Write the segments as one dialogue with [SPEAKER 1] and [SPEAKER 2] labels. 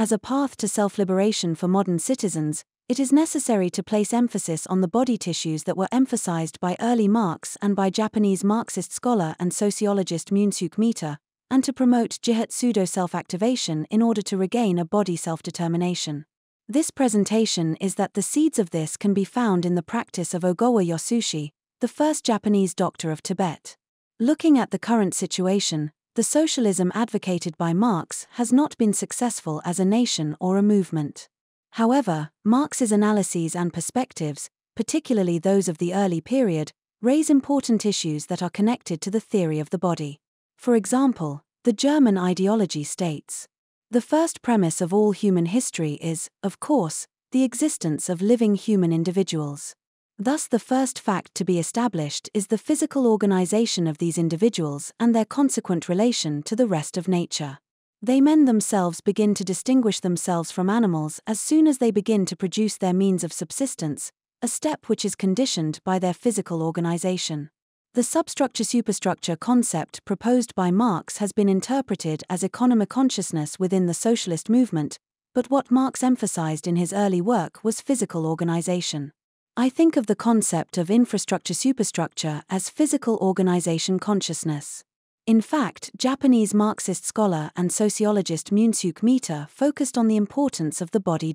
[SPEAKER 1] As a path to self liberation for modern citizens, it is necessary to place emphasis on the body tissues that were emphasized by early Marx and by Japanese Marxist scholar and sociologist Munesuke Mita, and to promote jihad pseudo self activation in order to regain a body self determination. This presentation is that the seeds of this can be found in the practice of Ogawa Yasushi, the first Japanese doctor of Tibet. Looking at the current situation, the socialism advocated by Marx has not been successful as a nation or a movement. However, Marx's analyses and perspectives, particularly those of the early period, raise important issues that are connected to the theory of the body. For example, the German ideology states The first premise of all human history is, of course, the existence of living human individuals. Thus, the first fact to be established is the physical organization of these individuals and their consequent relation to the rest of nature. They men themselves begin to distinguish themselves from animals as soon as they begin to produce their means of subsistence, a step which is conditioned by their physical organization. The substructure superstructure concept proposed by Marx has been interpreted as economic consciousness within the socialist movement, but what Marx emphasized in his early work was physical organization. I think of the concept of infrastructure superstructure as physical organization consciousness. In fact, Japanese Marxist scholar and sociologist Munesuke Mita focused on the importance of the body.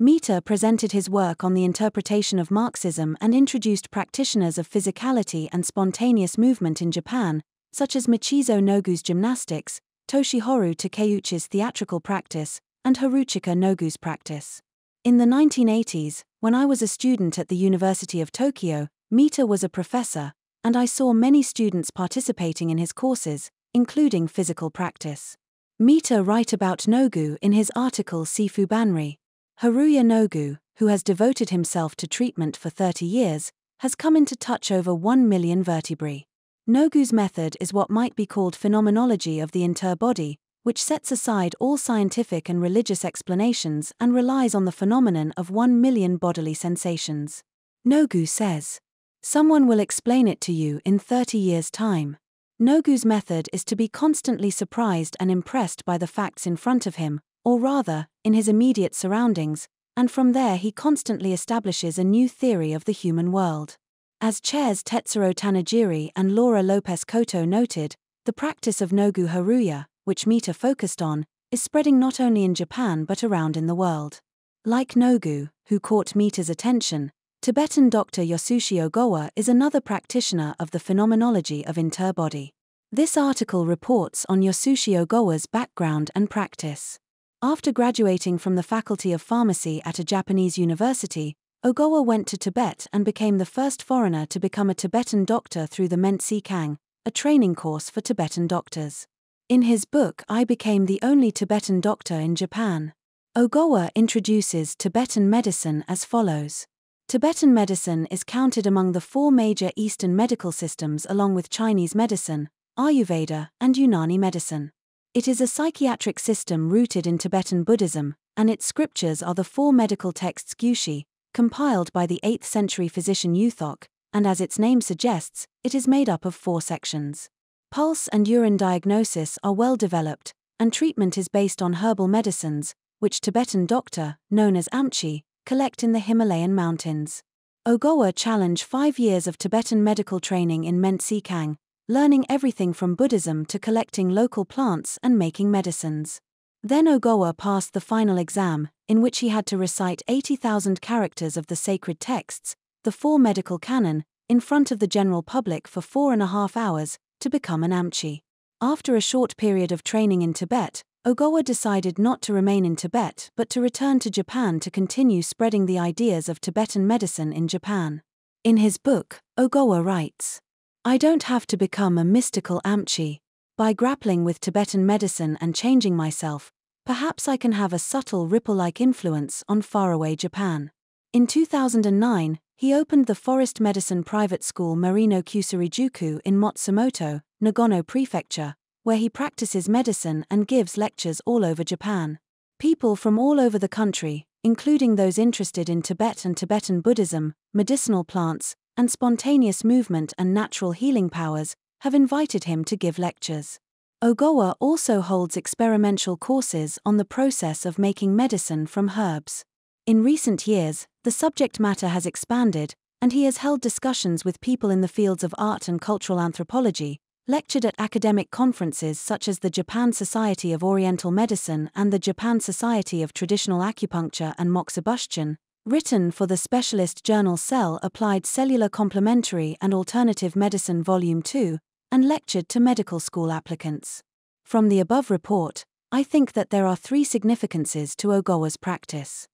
[SPEAKER 1] Mita presented his work on the interpretation of Marxism and introduced practitioners of physicality and spontaneous movement in Japan, such as Michizo Nogu's gymnastics, Toshiharu Takeuchi's theatrical practice, and Haruchika Nogu's practice. In the 1980s, when I was a student at the University of Tokyo, Mita was a professor, and I saw many students participating in his courses, including physical practice. Mita write about Nogu in his article Sifu Banri. Haruya Nogu, who has devoted himself to treatment for 30 years, has come into touch over 1 million vertebrae. Nogu's method is what might be called phenomenology of the interbody, which sets aside all scientific and religious explanations and relies on the phenomenon of one million bodily sensations. Nogu says, Someone will explain it to you in 30 years' time. Nogu's method is to be constantly surprised and impressed by the facts in front of him, or rather, in his immediate surroundings, and from there he constantly establishes a new theory of the human world. As chairs Tetsuro Tanajiri and Laura Lopez Koto noted, the practice of Nogu Haruya, which Mita focused on, is spreading not only in Japan but around in the world. Like Nogu, who caught Mita's attention, Tibetan doctor Yasushi Ogawa is another practitioner of the phenomenology of interbody. This article reports on Yasushi Ogawa's background and practice. After graduating from the Faculty of Pharmacy at a Japanese university, Ogawa went to Tibet and became the first foreigner to become a Tibetan doctor through the Mentsi Kang, a training course for Tibetan doctors. In his book I Became the Only Tibetan Doctor in Japan, Ogawa introduces Tibetan medicine as follows. Tibetan medicine is counted among the four major Eastern medical systems along with Chinese medicine, Ayurveda, and Unani medicine. It is a psychiatric system rooted in Tibetan Buddhism, and its scriptures are the four medical texts Gyushi, compiled by the 8th century physician Yuthok, and as its name suggests, it is made up of four sections. Pulse and urine diagnosis are well developed, and treatment is based on herbal medicines, which Tibetan doctor, known as Amchi, collect in the Himalayan mountains. Ogawa challenge five years of Tibetan medical training in Mentsi Kang, learning everything from Buddhism to collecting local plants and making medicines. Then Ogawa passed the final exam, in which he had to recite 80,000 characters of the sacred texts, the four medical canon, in front of the general public for four and a half hours, to become an Amchi. After a short period of training in Tibet, Ogawa decided not to remain in Tibet but to return to Japan to continue spreading the ideas of Tibetan medicine in Japan. In his book, Ogawa writes I don't have to become a mystical Amchi. By grappling with Tibetan medicine and changing myself, perhaps I can have a subtle ripple like influence on faraway Japan. In 2009, he opened the forest medicine private school Mori no Kusuri Juku in Matsumoto, Nagano Prefecture, where he practices medicine and gives lectures all over Japan. People from all over the country, including those interested in Tibet and Tibetan Buddhism, medicinal plants, and spontaneous movement and natural healing powers, have invited him to give lectures. Ogawa also holds experimental courses on the process of making medicine from herbs. In recent years, the subject matter has expanded, and he has held discussions with people in the fields of art and cultural anthropology, lectured at academic conferences such as the Japan Society of Oriental Medicine and the Japan Society of Traditional Acupuncture and Moxibustion, written for the specialist journal Cell Applied Cellular Complementary and Alternative Medicine Volume 2, and lectured to medical school applicants. From the above report, I think that there are three significances to Ogawa's practice.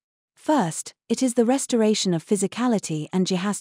[SPEAKER 1] First, it is the restoration of physicality and jihad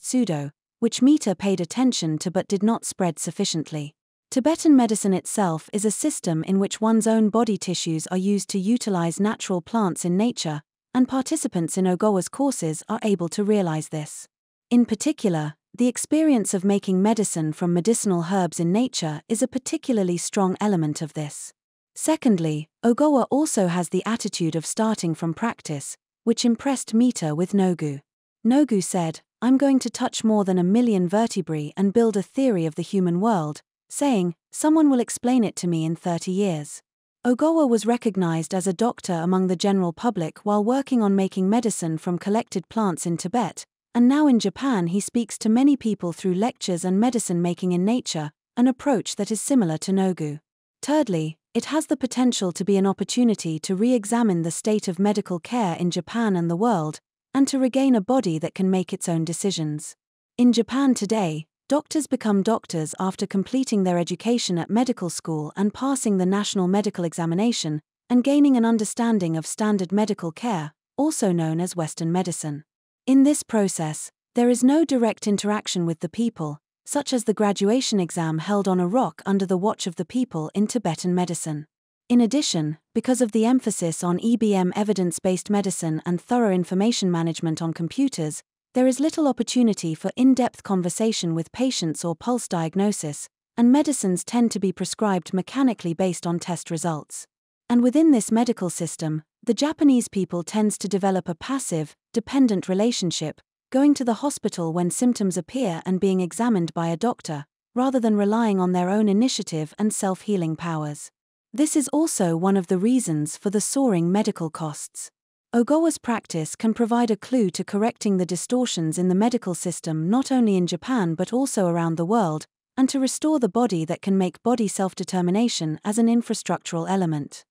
[SPEAKER 1] which Mita paid attention to but did not spread sufficiently. Tibetan medicine itself is a system in which one's own body tissues are used to utilize natural plants in nature, and participants in Ogawa's courses are able to realize this. In particular, the experience of making medicine from medicinal herbs in nature is a particularly strong element of this. Secondly, Ogawa also has the attitude of starting from practice, which impressed Mita with Nogu. Nogu said, I'm going to touch more than a million vertebrae and build a theory of the human world, saying, Someone will explain it to me in 30 years. Ogawa was recognized as a doctor among the general public while working on making medicine from collected plants in Tibet, and now in Japan he speaks to many people through lectures and medicine making in nature, an approach that is similar to Nogu. Thirdly, it has the potential to be an opportunity to re examine the state of medical care in Japan and the world, and to regain a body that can make its own decisions. In Japan today, doctors become doctors after completing their education at medical school and passing the national medical examination, and gaining an understanding of standard medical care, also known as Western medicine. In this process, there is no direct interaction with the people, such as the graduation exam held on a rock under the watch of the people in Tibetan medicine. In addition, because of the emphasis on EBM evidence based medicine and thorough information management on computers, there is little opportunity for in depth conversation with patients or pulse diagnosis, and medicines tend to be prescribed mechanically based on test results. And within this medical system, the Japanese people tends to develop a passive, dependent relationship, going to the hospital when symptoms appear and being examined by a doctor, rather than relying on their own initiative and self healing powers. This is also one of the reasons for the soaring medical costs. Ogawa's practice can provide a clue to correcting the distortions in the medical system not only in Japan but also around the world, and to restore the body that can make body self determination as an infrastructural element.